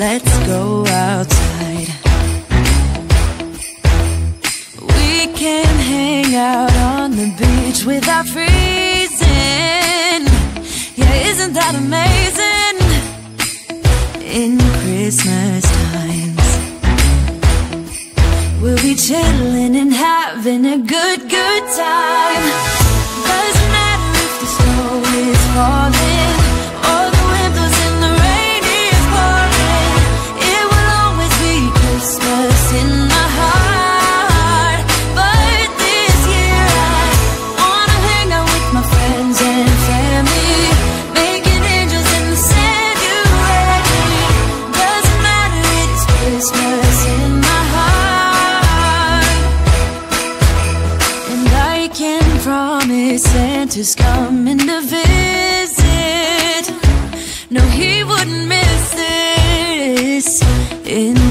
Let's go outside. We can hang out on the beach without freezing. Yeah, isn't that amazing? In Christmas times We'll be chilling and having a good, good time. Doesn't matter if the snow is falling. Santa's coming to visit. No, he wouldn't miss this. In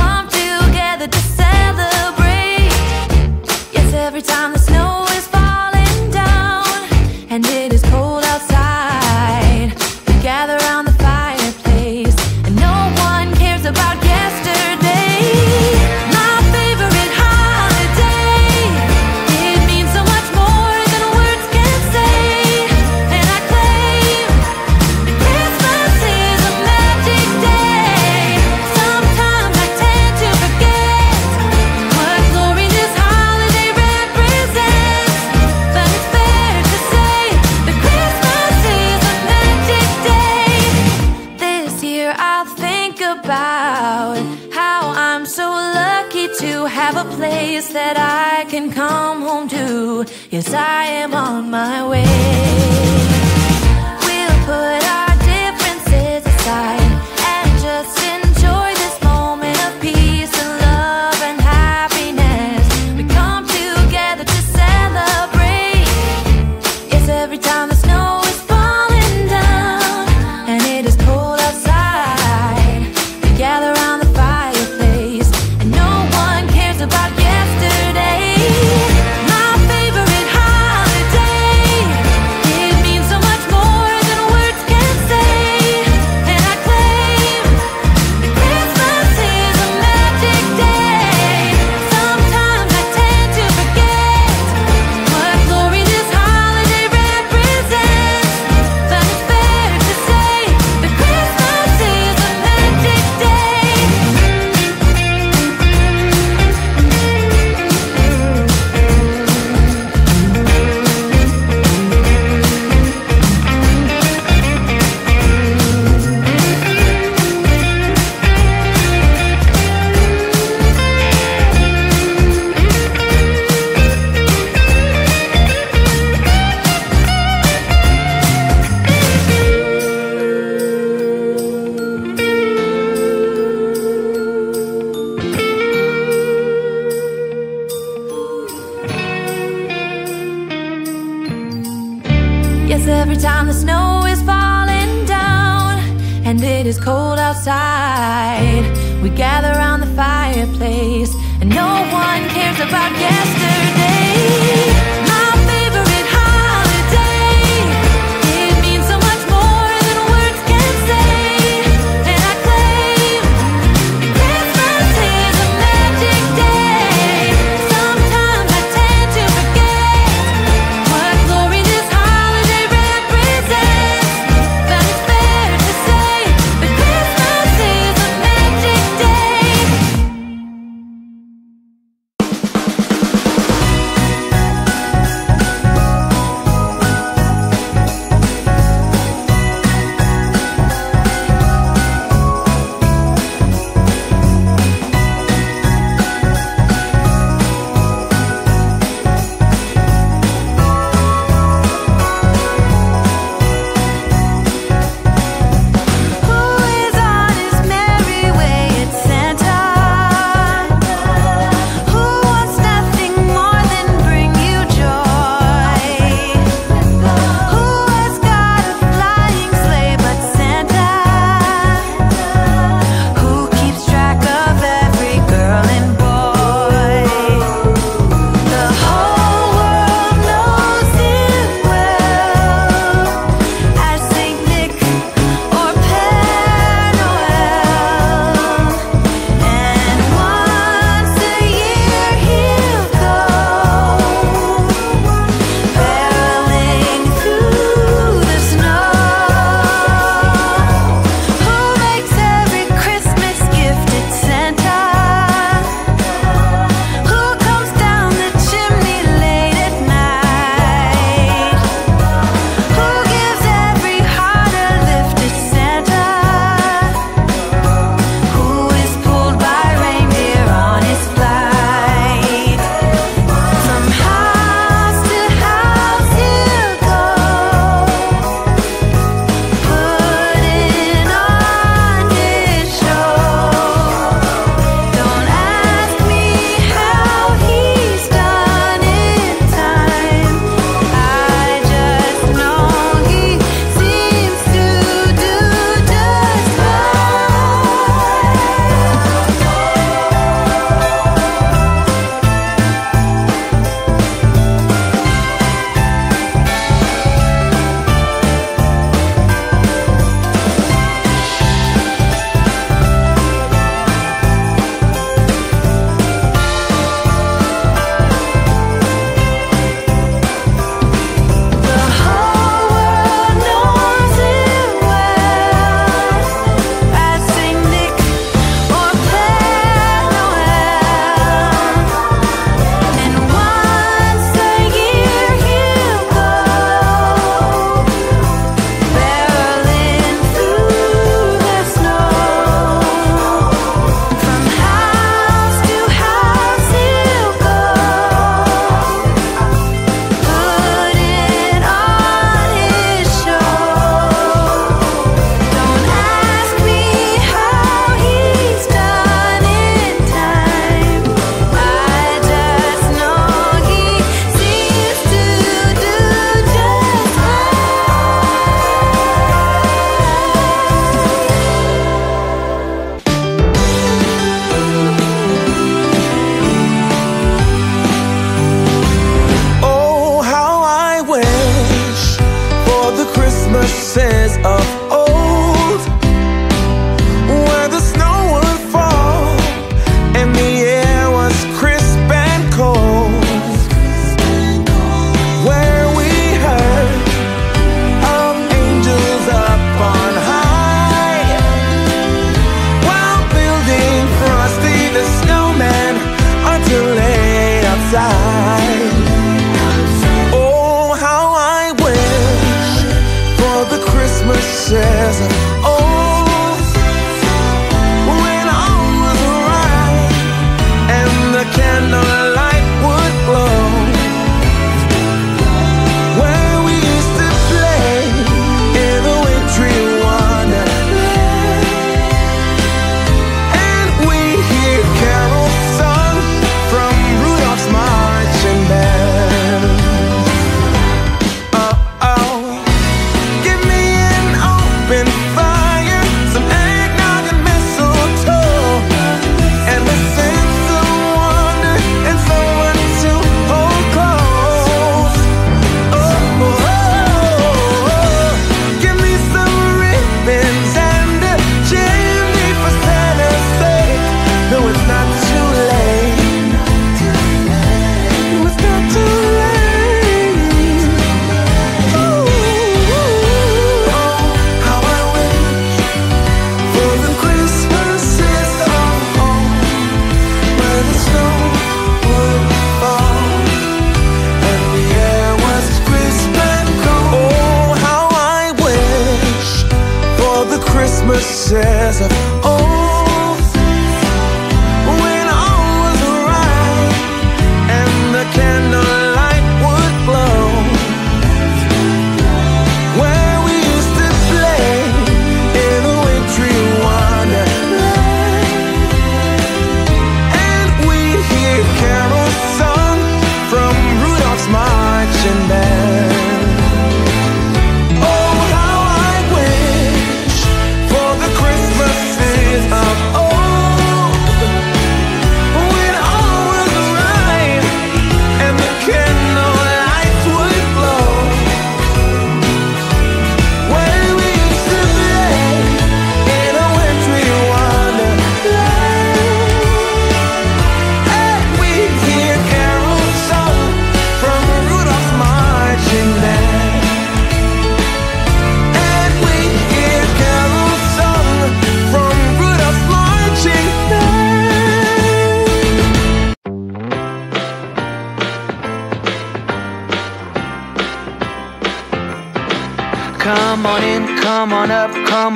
come together to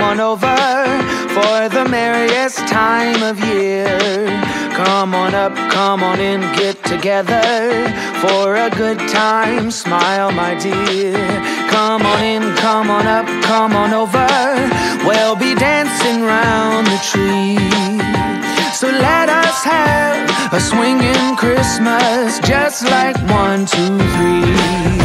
on over for the merriest time of year. Come on up, come on in, get together for a good time. Smile, my dear. Come on in, come on up, come on over. We'll be dancing round the tree. So let us have a swinging Christmas, just like one, two, three.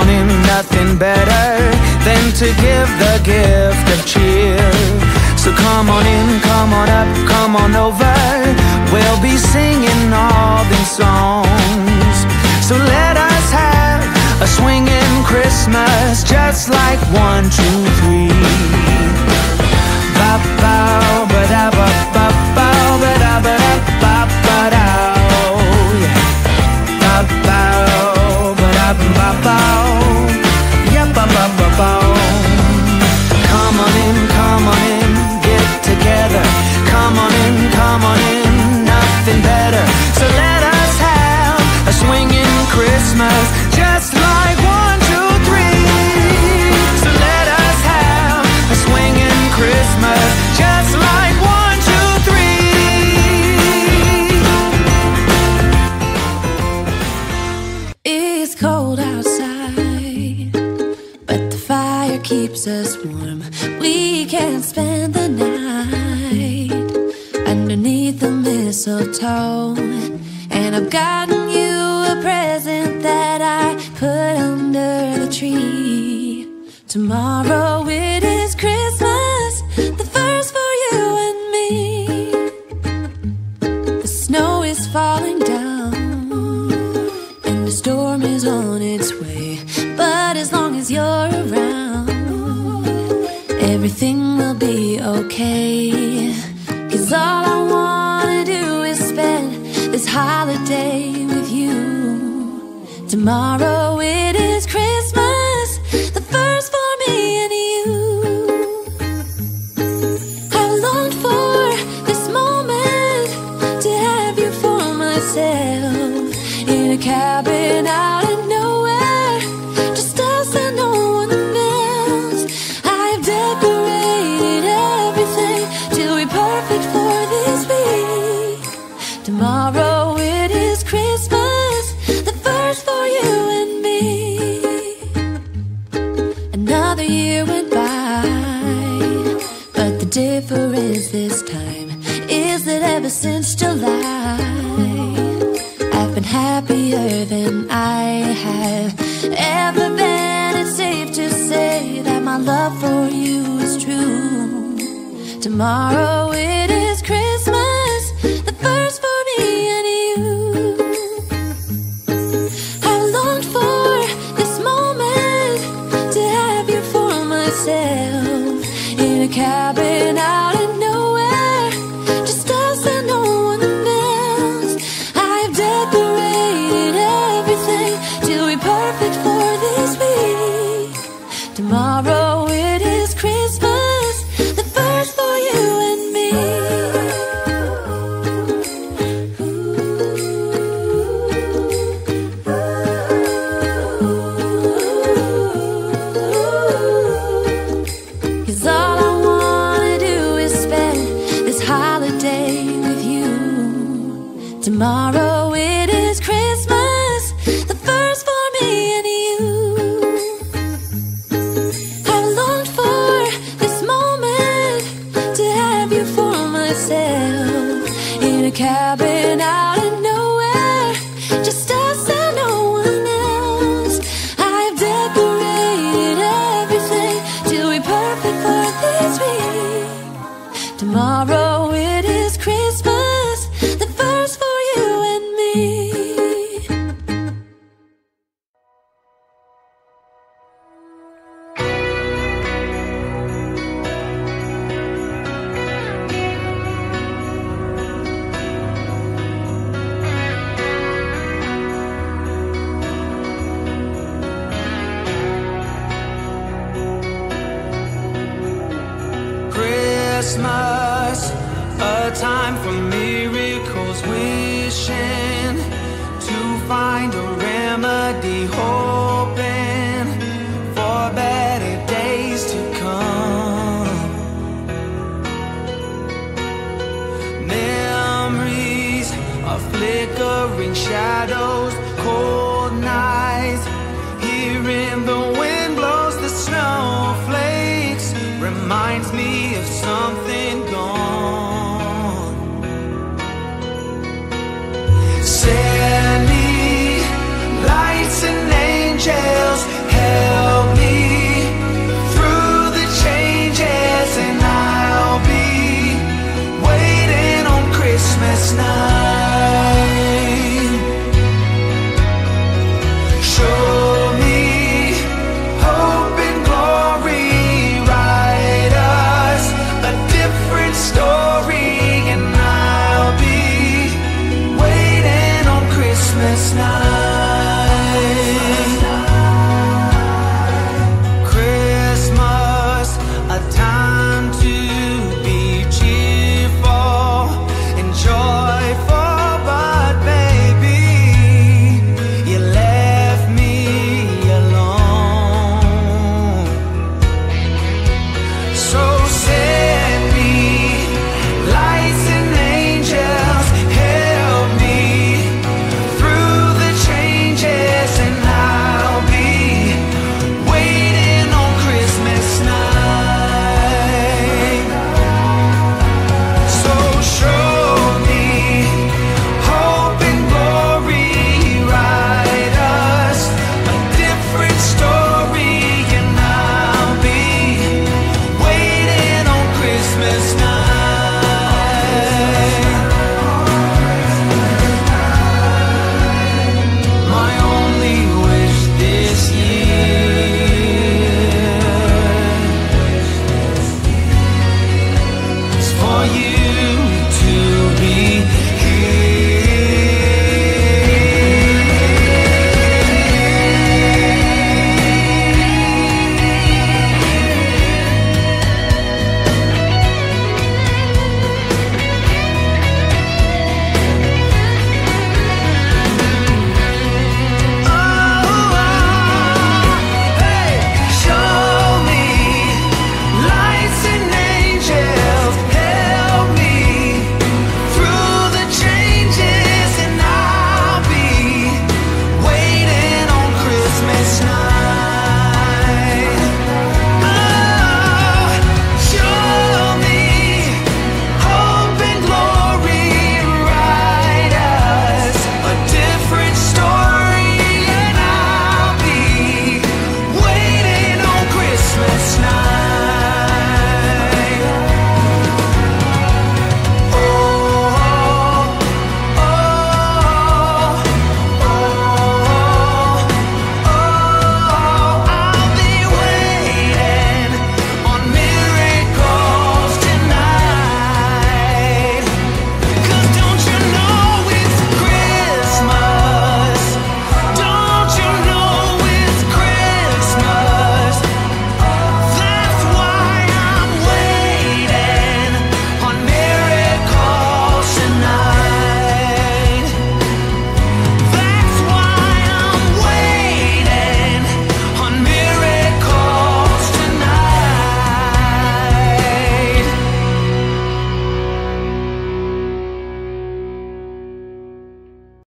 wanting nothing better than to give the gift of cheer. So come on in, come on up, come on over. We'll be singing all these songs. So let us have a swinging Christmas, just like one, two, three. Ba ba ba da ba. Tomorrow it is Christmas, the first for me and you. I longed for this moment to have you for myself in a cabin out. flickering shadows, cold nights. Hearing the wind blows the snowflakes reminds me of something gone. Send me lights and angels.